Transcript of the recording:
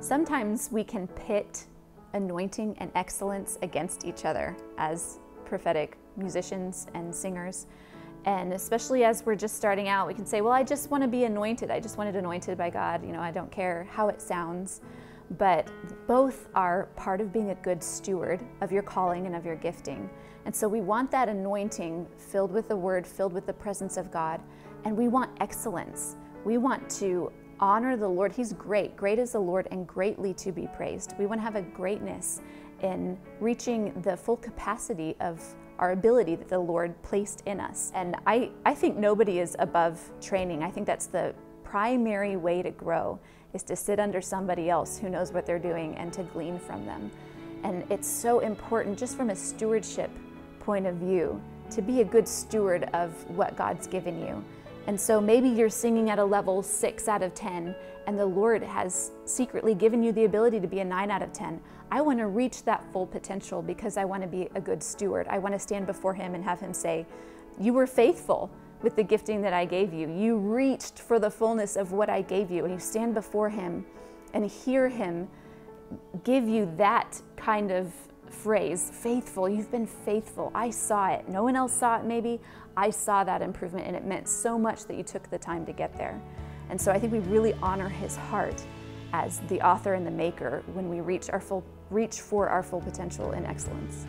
Sometimes we can pit anointing and excellence against each other as prophetic musicians and singers. And especially as we're just starting out, we can say, Well, I just want to be anointed. I just want it anointed by God. You know, I don't care how it sounds. But both are part of being a good steward of your calling and of your gifting. And so we want that anointing filled with the word, filled with the presence of God. And we want excellence. We want to honor the Lord. He's great. Great is the Lord and greatly to be praised. We want to have a greatness in reaching the full capacity of our ability that the Lord placed in us. And I, I think nobody is above training. I think that's the primary way to grow is to sit under somebody else who knows what they're doing and to glean from them. And it's so important just from a stewardship point of view to be a good steward of what God's given you. And so maybe you're singing at a level six out of 10, and the Lord has secretly given you the ability to be a nine out of 10. I want to reach that full potential because I want to be a good steward. I want to stand before Him and have Him say, You were faithful with the gifting that I gave you. You reached for the fullness of what I gave you, and you stand before Him and hear Him give you that kind of phrase faithful. You've been faithful. I saw it. No one else saw it, maybe. I saw that improvement, and it meant so much that you took the time to get there. And so I think we really honor his heart as the author and the maker when we reach our full reach for our full potential in excellence.